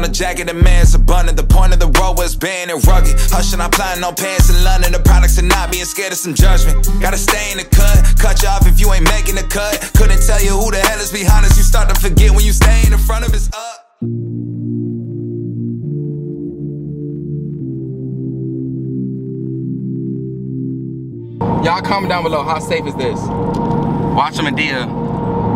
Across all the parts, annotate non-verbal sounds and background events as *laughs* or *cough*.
on the jacket, the man's abundant. The point of the road was being and rugged. Hushing, I'm applying no pants in London. The products are not being scared of some judgment. Gotta stay in the cut, cut you off if you ain't making the cut. Couldn't tell you who the hell is behind us. You start to forget when you stay in the front of us up. Y'all comment down below, how safe is this? Watch them in deer.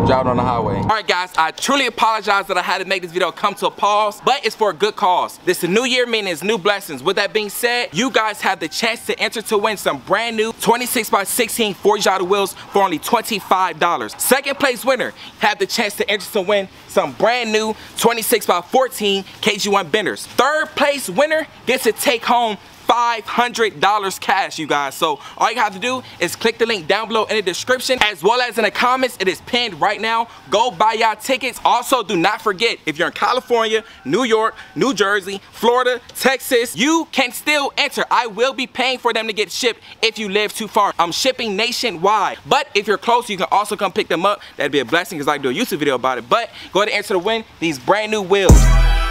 Driving on the highway. All right, guys, I truly apologize that I had to make this video come to a pause, but it's for a good cause. This is new year, meaning new blessings. With that being said, you guys have the chance to enter to win some brand new 26 by 16 Forgiato wheels for only $25. Second place winner have the chance to enter to win some brand new 26 by 14 KG1 benders. Third place winner gets to take home $500 cash, you guys. So all you have to do is click the link down below in the description as well as in the comments. It is pinned right now. Go buy y'all tickets. Also, do not forget, if you're in California, New York, New Jersey, Florida, Texas, you can still enter. I will be paying for them to get shipped if you live too far. I'm shipping nationwide. But if you're close, you can also come pick them up. That'd be a blessing because I do a YouTube video about it. But go ahead and enter to win these brand new wheels.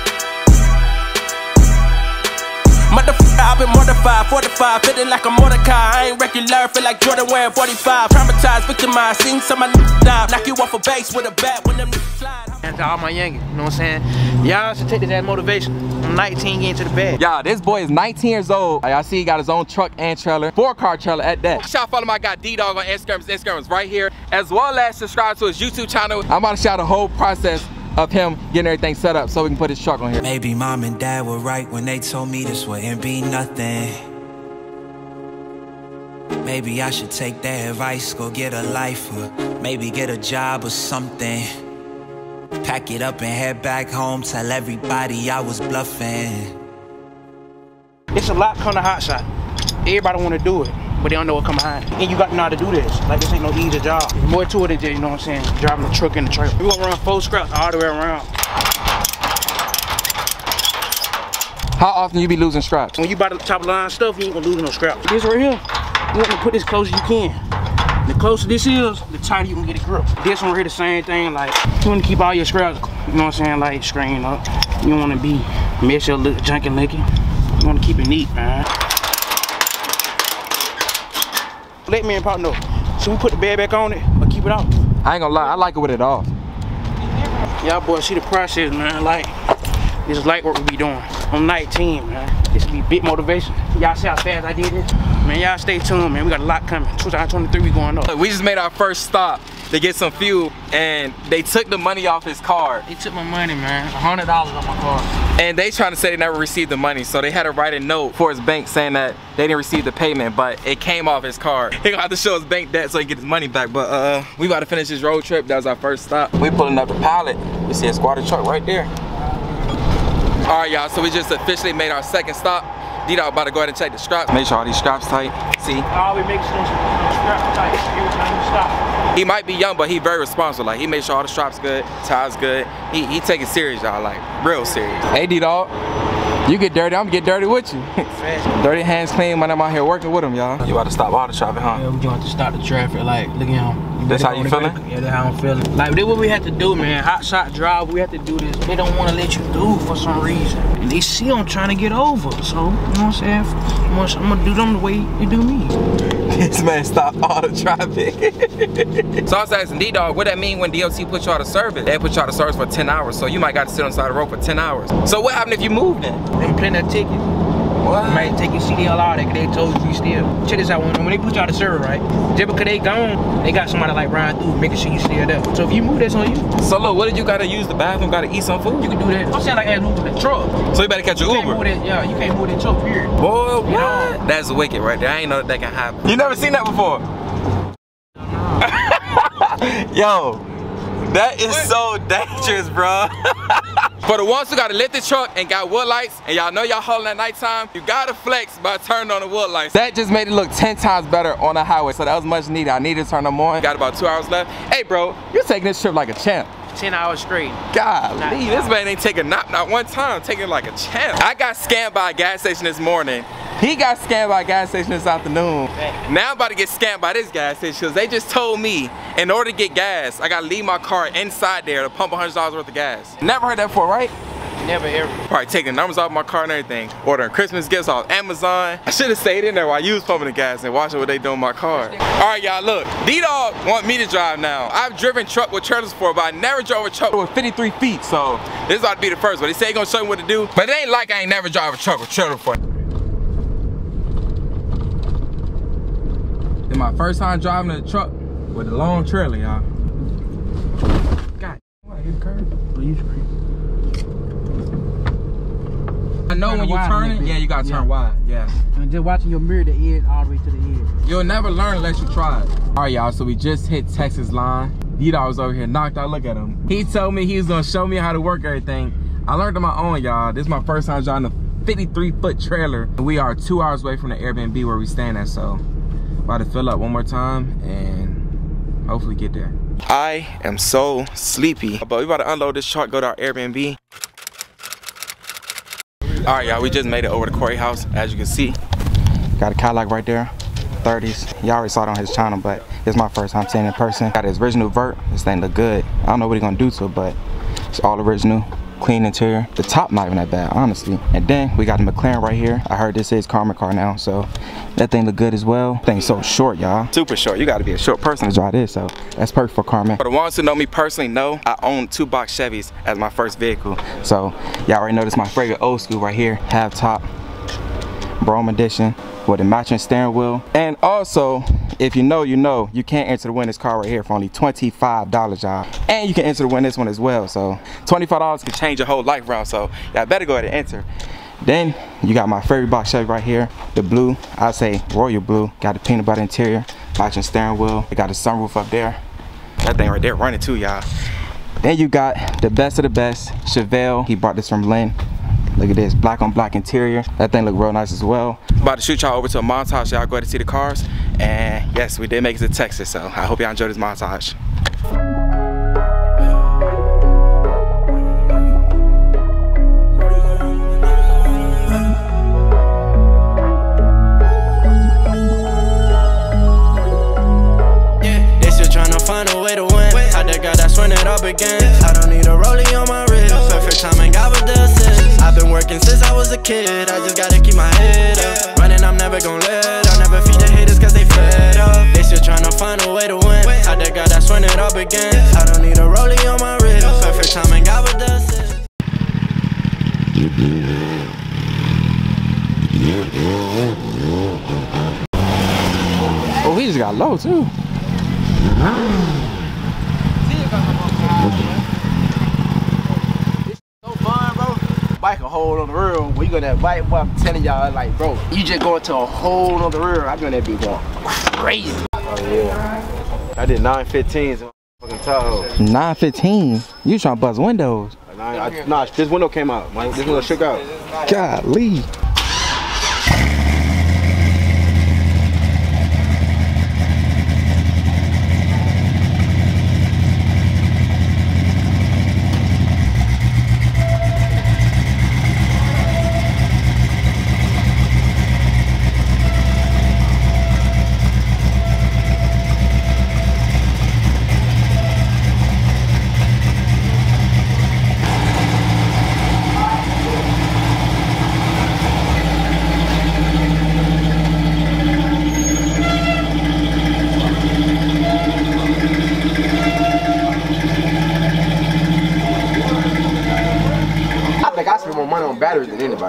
Motherfucker, I've been mortified, fortified, feeling like a Mordecai. I ain't regular, feel like Jordan wearing 45. Traumatized, victimized, seen some of my die. Knock you off a base with a bat when them niggas slide. And to all my youngins, you know what I'm saying? Y'all should take this as motivation. I'm 19 getting to the bed. Y'all, this boy is 19 years old. Y'all see he got his own truck and trailer. Four car trailer at that. Y'all follow my guy D-Dog on Instagram. His Instagram is right here. As well as subscribe to his YouTube channel. I'm about to shout the whole process of him getting everything set up so we can put his truck on here. Maybe mom and dad were right when they told me this wouldn't be nothing. Maybe I should take their advice, go get a life, or maybe get a job or something. Pack it up and head back home, tell everybody I was bluffing. It's a lot come to hot shot. Everybody want to do it, but they don't know what come behind. And you got to know how to do this. Like this ain't no easy job. There's more to it than just, you know what I'm saying, driving the truck in the trailer. We gonna run full scraps all the way around. How often you be losing straps? When you buy the top line stuff, you ain't gonna lose no scrap. This right here, you want to put this close as you can. The closer this is, the tighter you can get a grip. This one right here, the same thing. Like, you want to keep all your scraps, you know what I'm saying, like screened up. You don't want to be messy or look junky looking. You want to keep it neat, man. Let me and Pop know. So we put the bed back on it, or keep it out. I ain't gonna lie, I like it with it off. Y'all boys see the process, man. Like, this is like what we be doing. I'm 19, man. This be big motivation. Y'all see how fast I did it? Man, y'all stay tuned, man. We got a lot coming. 2023, we going up. Look, we just made our first stop to get some fuel and they took the money off his card. He took my money, man. $100 on my card. And they trying to say they never received the money, so they had to write a note for his bank saying that they didn't receive the payment, but it came off his card. *laughs* He gonna have to show his bank debt so he can get his money back. But uh, we about to finish this road trip. That was our first stop. We pulling up the pallet. We see a squatter truck right there. All right, y'all. So we just officially made our second stop. D-Dog about to go ahead and check the straps. Make sure all these straps tight. See? Always make sure the strap tight every time you stop. He might be young, but he very responsible. Like he made sure all the straps good, ties good. He he take it serious, y'all. Like real serious. Hey D-Dog, you get dirty, I'm gonna get dirty with you. dirty hands clean when I'm out here working with him, y'all. You about to stop all the traffic, huh? Yeah, we going to stop the traffic. Like, look at him. That's how you feeling? Yeah, that's how I'm feeling. Like, this what we have to do, man. Hot shot drive, we have to do this. They don't want to let you do for some reason. And they see I'm trying to get over. So, you know what I'm saying? I'm gonna, I'm gonna do them the way they do me. *laughs* this man stopped all the traffic. *laughs* So I was asking D-Dog, what that mean when DOT put you out of service? They put you out of service for 10 hours, so you might got to sit on the side of the road for 10 hours. So what happened if you moved then? They plenty of tickets. What? They might take your CDL out there 'cause they told you still. Check this out, when, when they put you out of service, right? Just because they gone, they got somebody like Ryan through, making sure you still there. So if you move, that's on you. So look, what did you gotta use the bathroom? Gotta eat some food? You can do that. I'm saying like as Uber the truck. So you better catch your You can't Uber. move that, yeah, you can't move that truck, period. Boy, what? You know? That's wicked right there. I ain't know that, that can happen. You never seen that before? *laughs* Yo, that is so dangerous, bro. *laughs* For the ones who gotta lift the truck and got wheel lights, and y'all know y'all hauling at nighttime, you gotta flex by turning on the wheel lights. that just made it look 10 times better on the highway, so that was much needed. I needed to turn them on. Got about two hours left. Hey bro, You're taking this trip like a champ. 10 hours straight. Golly. this man ain't taking a nap not one time, taking like a champ. I got scammed by a gas station this morning He got scammed by a gas station this afternoon. Now I'm about to get scammed by this gas station because they just told me in order to get gas, I gotta leave my car inside there to pump $100 worth of gas. Never heard that before, right? Never ever. Probably taking numbers off my car and everything. Ordering Christmas gifts off Amazon. I should have stayed in there while you was pumping the gas and watching what they doing my car. All right, y'all, look. D-Dog want me to drive now. I've driven truck with trailers before, but I never drove a truck with 53 feet, so this ought to be the first one. He said he gonna show me what to do, but it ain't like I ain't never drive a truck with trailer before. My first time driving a truck with a long trailer, y'all. God, I hit the curb. Are you? I know when you turn it, yeah, you gotta turn Yeah. wide, yeah. And just watching your mirror, the end, all the way to the end. You'll never learn unless you try it. All right, y'all, so we just hit Texas line. D-Dog was over here knocked out, look at him. He told me he was gonna show me how to work everything. I learned on my own, y'all. This is my first time driving a 53 foot trailer. And we are two hours away from the Airbnb where we staying at, so about to fill up one more time and hopefully get there. I am so sleepy, but we about to unload this truck, go to our Airbnb. All right, y'all, we just made it over to Corey house, as you can see. Got a Cadillac right there, 30s. Y'all already saw it on his channel, but it's my first time seeing it in person. Got his original vert. This thing look good. I don't know what he gonna do to it, but it's all original. Clean interior. The top not even that bad, honestly. And then we got the McLaren right here. I heard this is Karma car now, so that thing look good as well. Thing's so short, y'all. Super short. You gotta be a short person to drive this, so that's perfect for Carmen. For the ones who know me personally know I own two box Chevys as my first vehicle. So y'all already know this my favorite old school right here. Half top Brougham edition with a matching steering wheel. And also, if you know, you know, you can't enter to win this car right here for only $25, y'all. And you can enter to win this one as well. So $25 can change your whole life around. So y'all better go ahead and enter. Then you got my favorite box Chevy right here, the blue. I say royal blue. Got the peanut butter interior, matching steering wheel. It got a sunroof up there. That thing right there running too, y'all. Then you got the best of the best, Chevelle. He brought this from Lynn. Look at this, black on black interior. That thing look real nice as well. About to shoot y'all over to a montage. Y'all go ahead and see the cars. And yes, we did make it to Texas, so I hope y'all enjoy this montage. They still tryna find a way to win. Had that guy that's when it all began. I don't need a rollie on my wrist. Perfect time and God with the assist. I've been working since I was a kid. I just gotta keep my head up. Running, I'm never gon' let. I'll never feed the haters cause they fed up. They still tryna find a way to win. Had that guy that's when it all began. I don't need a rollie on my wrist. Perfect time and God with the assist. Oh, he just got low too. So fun, bro. Bike a hole on the road. When you go that bike, boy, I'm telling y'all, like, bro, you just going to a hole on the road. I'm gonna be going crazy. Oh, I did 915s in fucking Tahoe. 915. You trying to buzz windows. Nine, I, nah, this window came out. This window shook out. Golly.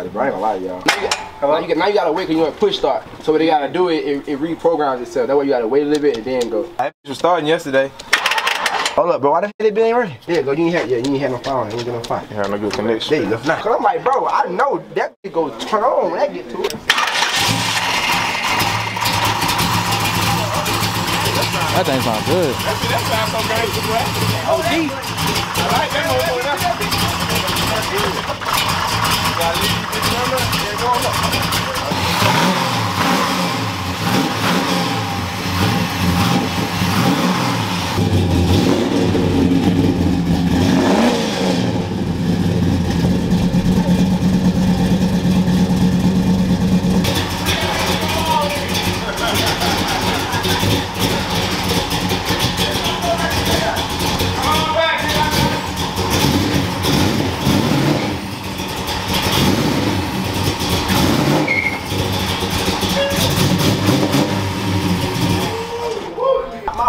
somebody, bro. I ain't gonna lie to y'all. Now, you, now you gotta wait cause you want push start. So what they gotta do it, it, it, reprograms itself. That way you gotta wait a little bit and then go. I was starting yesterday. Hold up, bro. Why the hell they been ready? Yeah, go. You ain't had, yeah, you ain't had no phone. You ain't got no phone. You had no good connection. There you go. Nah. Cause I'm like, bro, I know that shit go turn on when I get to it. That thing sounds good. That, that sounds so great. All right. Geldi gitti ama evde olmaz.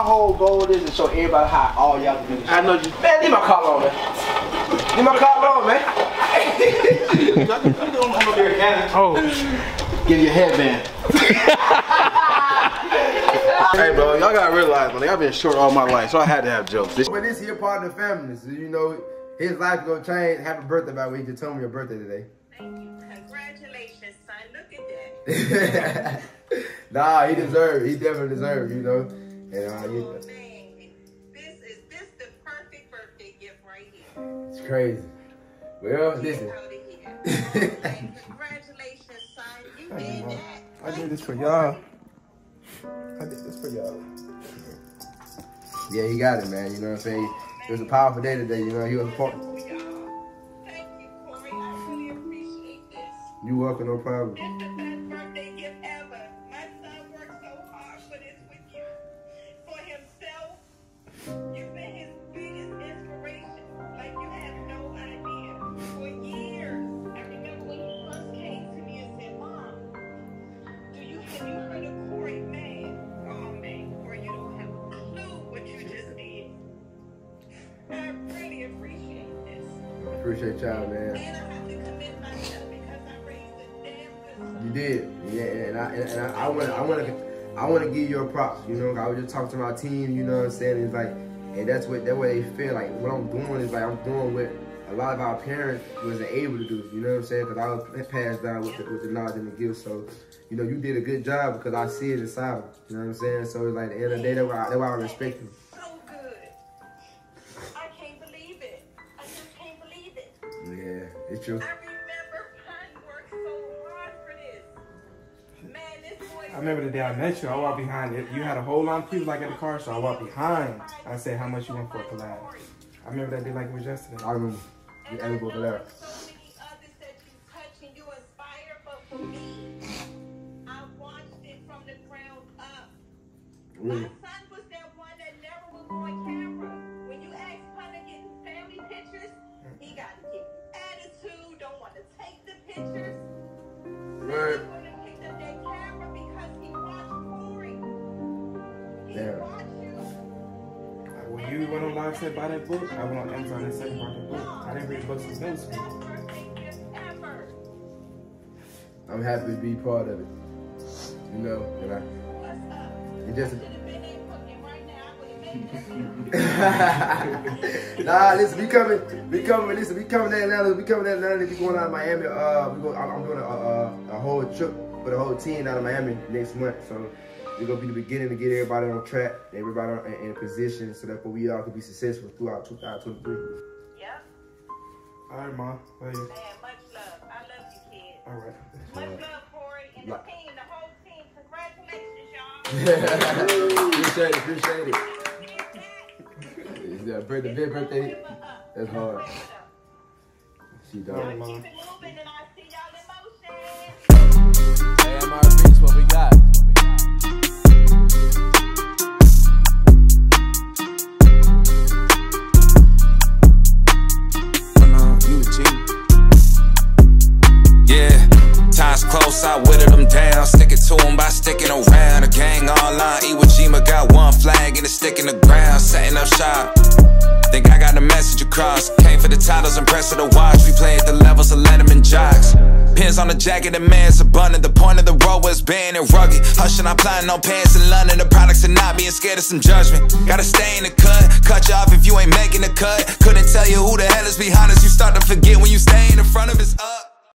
Whole goal is to show everybody how all y'all can do this. I know you. Man, leave my collar on, man. Leave my collar on, man. *laughs* Oh, Give you a headband. *laughs* Hey, bro, y'all gotta realize, man, I've been short all my life, so I had to have jokes. This But this here part of the family, so you know his life gonna change. Happy birthday, by the way. You just told me your birthday today. Thank you. Congratulations, son. Look at that. *laughs* nah, he deserved. He definitely deserved. You know. And Oh, you, man. This is this the perfect birthday gift right here. it's crazy. Well, listen. out of here. *laughs* Congratulations, son. You did that. I did this for y'all. I did this for y'all. Yeah, he got it, man. You know what I'm saying? It was a powerful day today. You know, he was important. Thank you, Corey. I really appreciate this. You welcome, no problem. Did, yeah, and I and I, I want I want to I want to give your props. You know, I was just talking to my team. You know what I'm saying? It's like, and that's what that way they feel like. What I'm doing is like I'm doing what a lot of our parents wasn't able to do. You know what I'm saying? Because I was passed down with the, with the knowledge and the gift. So, you know, you did a good job because I see it inside. You know what I'm saying? So it's like at the end of the day, that's why I, that's why I respect you. So good. I I remember the day I met you. I walked behind it. You had a whole line of people like at the car, so I walked behind. I said, "How much you want for a collab?" I remember that day like it was yesterday. I remember. You I eligible you went on live said buy that book, I went on Amazon and said bought the book. I didn't read books book since middle school. Best birthday gift ever. I'm happy to be part of it. You know, and I. What's up? It just Should have been right now. I would have made this. nah, listen, we coming, we coming, listen, we coming to Atlanta, we coming to Atlanta, we going out to Miami, uh, we go, I'm I'm doing a, a, a whole trip for the whole team out of Miami next month, so we're gonna be the beginning to get everybody on track, everybody on, in, in position, so that we all can be successful throughout 2023. Yep. All right, mom. Love you. Man, much love. I love you, kid. All right. Much love, Corey, and the team, the whole team. Congratulations, y'all. *laughs* appreciate it, appreciate it. You did that. Birthday, big birthday, Give it up. that's hard. Give it up. She done. mom. Keep it moving, and I'll see y'all in motion. AMR Beats, I whittled them down. Stick it to them by sticking around. The gang online, Iwo Jima got one flag and it's sticking the ground. Setting up shop. Think I got the message across. Came for the titles press of the watch. We play at the levels of Letterman jocks. Pins on the jacket, the man's abundant. The point of the road was banned and rugged. Hushing, I'm planning on pants in London. The products are not being scared of some judgment. Gotta stay in the cut. Cut you off if you ain't making the cut. Couldn't tell you who the hell is behind us. You start to forget when you stay in the front of us up.